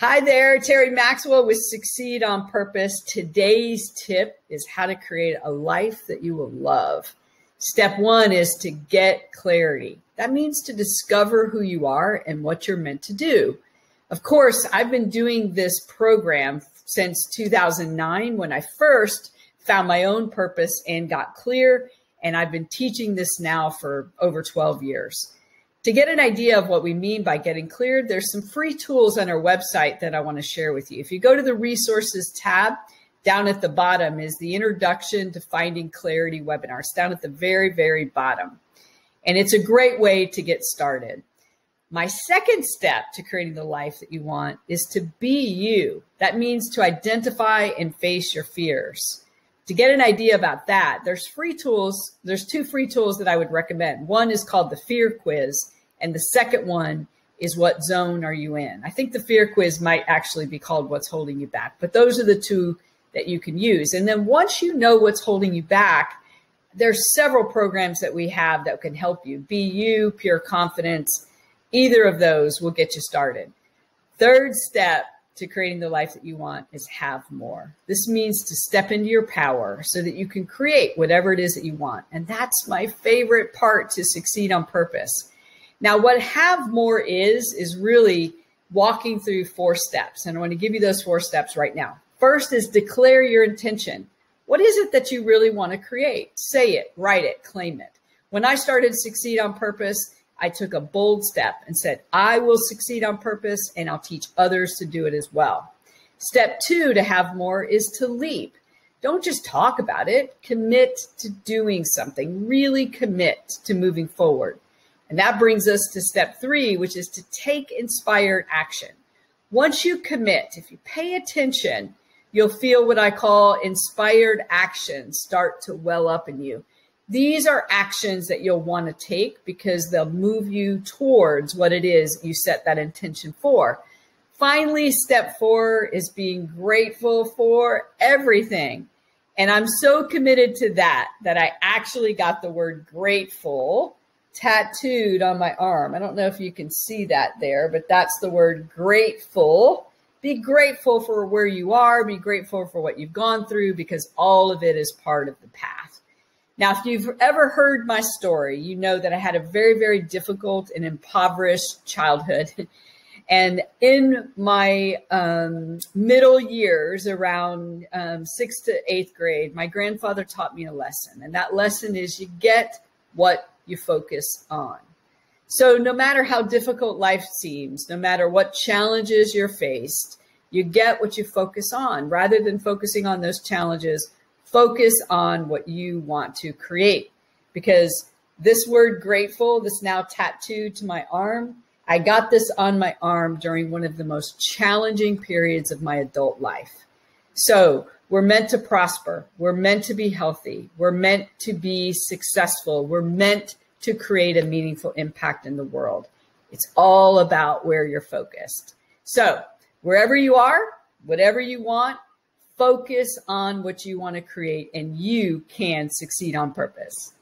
Hi there, Terri Maxwell with Succeed on Purpose. Today's tip is how to create a life that you will love. Step one is to get clarity. That means to discover who you are and what you're meant to do. Of course, I've been doing this program since 2009 when I first found my own purpose and got clear. And I've been teaching this now for over 12 years. To get an idea of what we mean by getting cleared, there's some free tools on our website that I want to share with you. If you go to the resources tab, down at the bottom is the introduction to finding clarity webinars down at the very, very bottom. And it's a great way to get started. My second step to creating the life that you want is to be you. That means to identify and face your fears. To get an idea about that, there's free tools. There's two free tools that I would recommend. One is called the Fear Quiz, and the second one is What Zone Are You In? I think the Fear Quiz might actually be called What's Holding You Back, but those are the two that you can use. And then once you know what's holding you back, there's several programs that we have that can help you. Be you, Pure Confidence, either of those will get you started. Third step to creating the life that you want is have more. This means to step into your power so that you can create whatever it is that you want. And that's my favorite part to succeed on purpose. Now, what have more is, is really walking through four steps. And I want to give you those four steps right now. First is declare your intention. What is it that you really want to create? Say it, write it, claim it. When I started Succeed on Purpose, I took a bold step and said, I will succeed on purpose and I'll teach others to do it as well. Step two to have more is to leap. Don't just talk about it, commit to doing something, really commit to moving forward. And that brings us to step three, which is to take inspired action. Once you commit, if you pay attention, you'll feel what I call inspired action start to well up in you. These are actions that you'll want to take because they'll move you towards what it is you set that intention for. Finally, step four is being grateful for everything. And I'm so committed to that that I actually got the word grateful tattooed on my arm. I don't know if you can see that there, but that's the word grateful. Be grateful for where you are, be grateful for what you've gone through because all of it is part of the path. Now, if you've ever heard my story, you know that I had a very, very difficult and impoverished childhood. And in my um, middle years, around um, sixth to eighth grade, my grandfather taught me a lesson. And that lesson is you get what you focus on. So, no matter how difficult life seems, no matter what challenges you're faced, you get what you focus on. Rather than focusing on those challenges, focus on what you want to create. Because this word grateful, this now tattooed to my arm, I got this on my arm during one of the most challenging periods of my adult life. So, we're meant to prosper. We're meant to be healthy. We're meant to be successful. We're meant to create a meaningful impact in the world. It's all about where you're focused. So, wherever you are, whatever you want, focus on what you want to create, and you can succeed on purpose.